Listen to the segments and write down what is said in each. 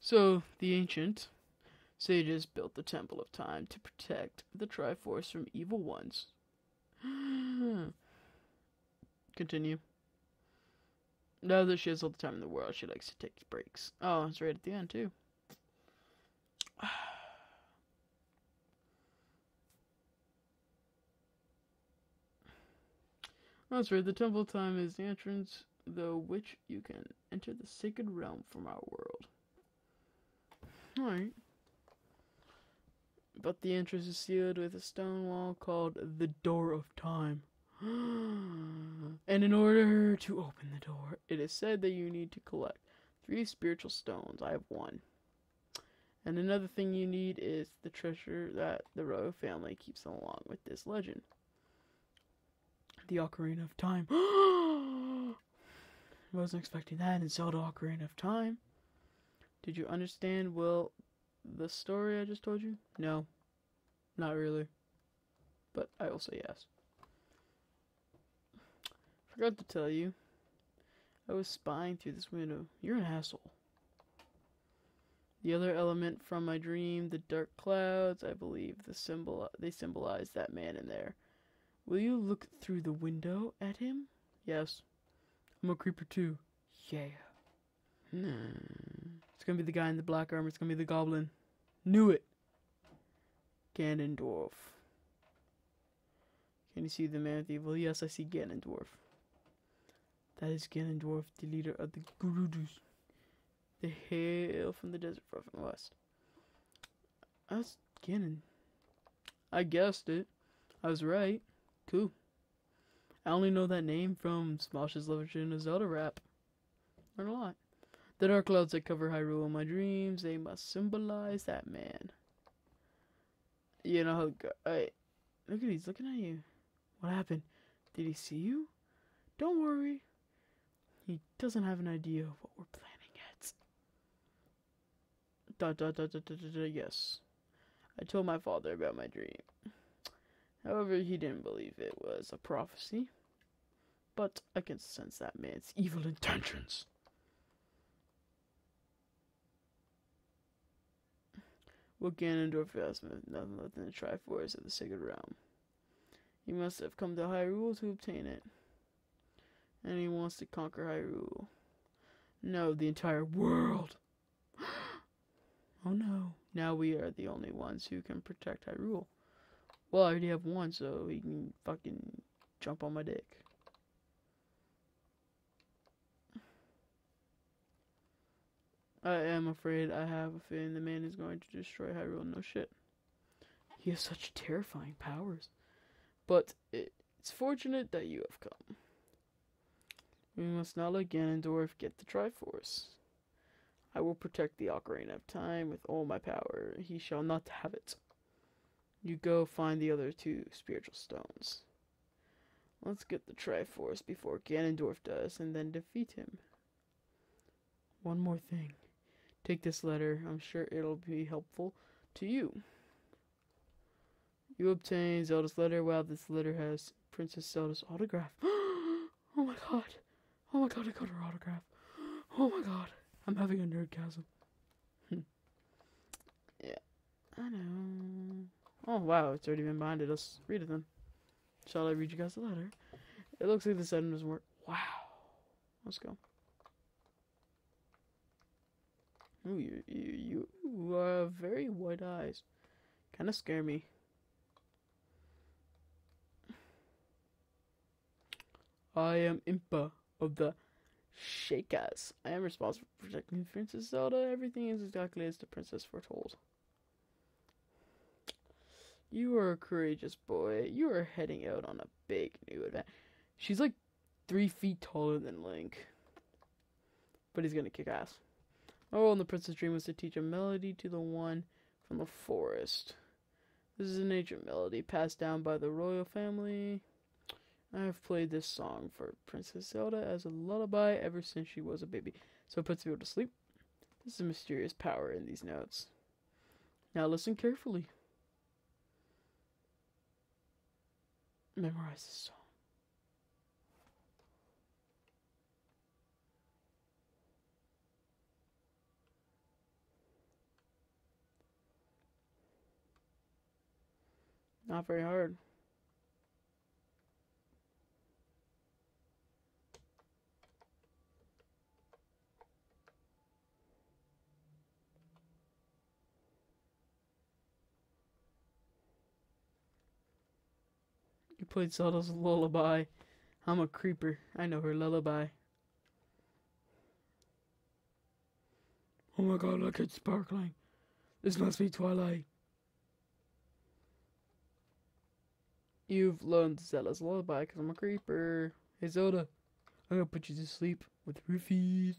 So, the ancient sages built the Temple of Time to protect the Triforce from evil ones. Continue. Now that she has all the time in the world, she likes to take breaks. Oh, it's right at the end, too. Oh, That's right, the Temple of Time is the entrance though which you can enter the sacred realm from our world. Alright. But the entrance is sealed with a stone wall called the Door of Time. and in order to open the door, it is said that you need to collect three spiritual stones. I have one. And another thing you need is the treasure that the royal family keeps along with this legend. The Ocarina of Time. I Wasn't expecting that in Zelda Ocarina of Time. Did you understand, Will, the story I just told you? No. Not really. But I will say yes. Forgot to tell you. I was spying through this window. You're an asshole. The other element from my dream, the dark clouds, I believe the symbol they symbolize that man in there. Will you look through the window at him? Yes. I'm a creeper too. Yeah. Hmm. Gonna be the guy in the black armor. It's gonna be the goblin. Knew it. Ganondorf. Can you see the man with evil? Yes, I see Ganondorf. That is Ganondorf, the leader of the Gerudos. They hail from the desert from the west. That's Ganon. I guessed it. I was right. Cool. I only know that name from Smosh's Legend of Zelda rap. Learn a lot. The dark clouds that cover Hyrule in my dreams, they must symbolize that man. You know, I, look at he's looking at you. What happened? Did he see you? Don't worry. He doesn't have an idea of what we're planning yet. Yes, I told my father about my dream. However, he didn't believe it was a prophecy. But I can sense that man's evil intentions. What Ganondorf has nothing less than the Triforce of the Sacred Realm. He must have come to Hyrule to obtain it. And he wants to conquer Hyrule. No, the entire world. oh no. Now we are the only ones who can protect Hyrule. Well, I already have one, so he can fucking jump on my dick. I am afraid I have a feeling the man is going to destroy Hyrule. No shit. He has such terrifying powers. But it's fortunate that you have come. We must not let Ganondorf get the Triforce. I will protect the Ocarina of Time with all my power. He shall not have it. You go find the other two spiritual stones. Let's get the Triforce before Ganondorf does, and then defeat him. One more thing. Take this letter. I'm sure it'll be helpful to you. You obtain Zelda's letter. Wow, this letter has Princess Zelda's autograph. oh my god. Oh my god, I got her autograph. Oh my god. I'm having a nerdgasm. Hmm. yeah. I know. Oh wow, it's already been binded. Let's read it then. Shall I read you guys the letter? It looks like the setting doesn't work. Wow. Let's go. Ooh, you, you, you have uh, very white eyes. Kind of scare me. I am Impa of the Sheikahs. I am responsible for protecting Princess Zelda. Everything is exactly as the princess foretold. You are a courageous boy. You are heading out on a big new adventure. She's like three feet taller than Link. But he's gonna kick ass. Oh, and the prince's dream was to teach a melody to the one from the forest. This is an ancient melody passed down by the royal family. I have played this song for Princess Zelda as a lullaby ever since she was a baby, so it puts people to sleep. This is a mysterious power in these notes. Now listen carefully. Memorize the song. Not very hard. You played Zelda's Lullaby. I'm a creeper. I know her lullaby. Oh my god, look, it's sparkling. This must be Twilight. You've learned Zelda's lullaby because I'm a creeper. Hey Zelda, I'm gonna put you to sleep with roofies.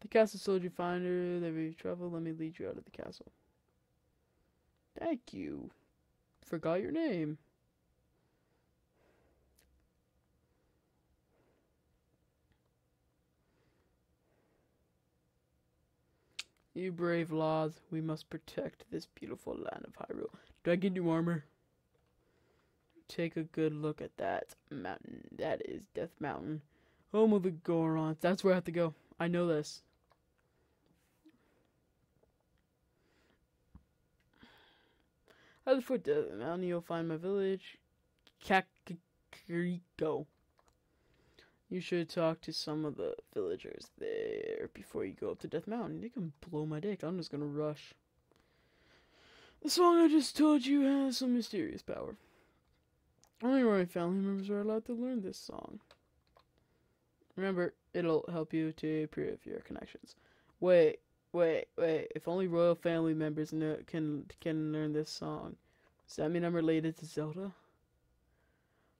The castle soldier finder, that we travel, let me lead you out of the castle. Thank you. Forgot your name. You brave laws, we must protect this beautiful land of Hyrule. Do I get new armor? Take a good look at that mountain. That is Death Mountain. Oh, Home of the Gorons. That's where I have to go. I know this. Foot of the mountain, you'll find my village, Kakariko. You should talk to some of the villagers there before you go up to Death Mountain. They can blow my dick. I'm just gonna rush. The song I just told you has some mysterious power. Only my family members are allowed to learn this song. Remember, it'll help you to improve your connections. Wait, wait, wait. If only royal family members know, can can learn this song, does that mean I'm related to Zelda?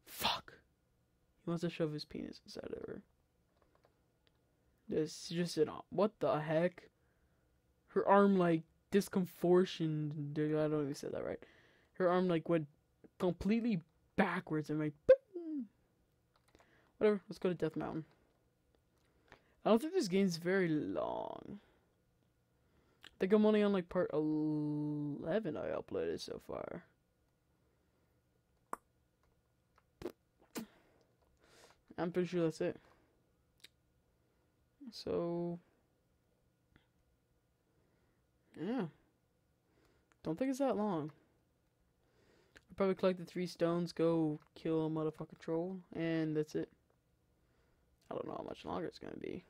Fuck. He wants to shove his penis inside of her. This just an what the heck? Her arm like discomfortion. I don't even say that right. Her arm like went completely backwards and like boom. whatever. Let's go to Death Mountain. I don't think this game's very long. I think I'm only on like part eleven I uploaded so far. I'm pretty sure that's it. So, yeah. Don't think it's that long. Probably collect the three stones, go kill a motherfucking troll, and that's it. I don't know how much longer it's gonna be.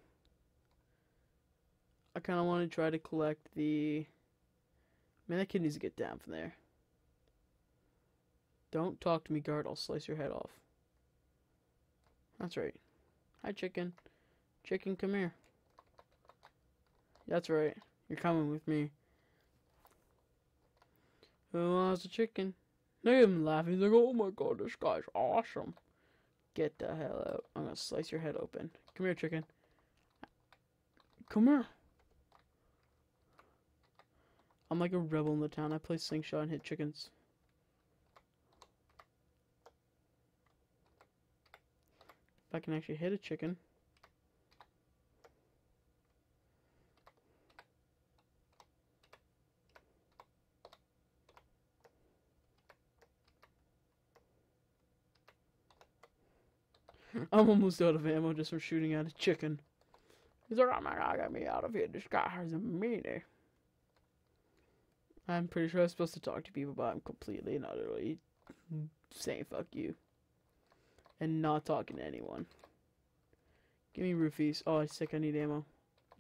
I kind of want to try to collect the. Man, that kid needs to get down from there. Don't talk to me, guard. I'll slice your head off. That's right. Hi, chicken. Chicken, come here. That's right. You're coming with me. Who wants a chicken? At him laughing. He's like, oh my god, this guy's awesome. Get the hell out. I'm gonna slice your head open. Come here, chicken. Come here. I'm like a rebel in the town. I play slingshot and hit chickens. If I can actually hit a chicken. I'm almost out of ammo just from shooting at a chicken. He's like, oh my god, get me out of here. This guy has a meanie. I'm pretty sure I'm supposed to talk to people, but I'm completely and utterly saying fuck you. And not talking to anyone. Give me roofies. Oh, I sick, I need ammo.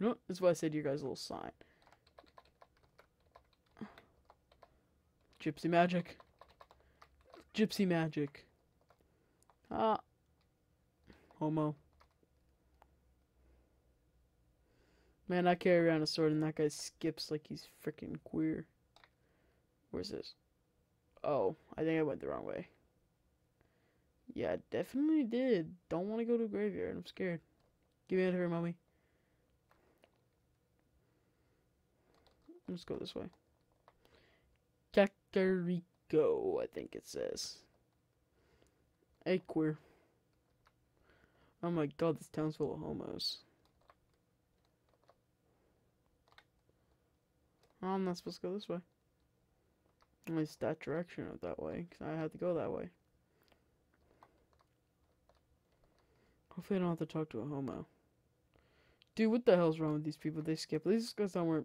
Know what? That's why I said to you guys a little sign. Gypsy magic. Gypsy magic. Ah, Homo. Man, I carry around a sword and that guy skips like he's freaking queer. Where's this? Oh, I think I went the wrong way. Yeah, definitely did. Don't want to go to a graveyard. I'm scared. Get me out of here, mommy. Let's go this way. Kakariko, I think it says. Hey, queer. Oh my god, this town's full of homos. Oh, I'm not supposed to go this way. At least that direction of that way, because I had to go that way. Hopefully I don't have to talk to a homo. Dude, what the hell's wrong with these people? They skip. At least go somewhere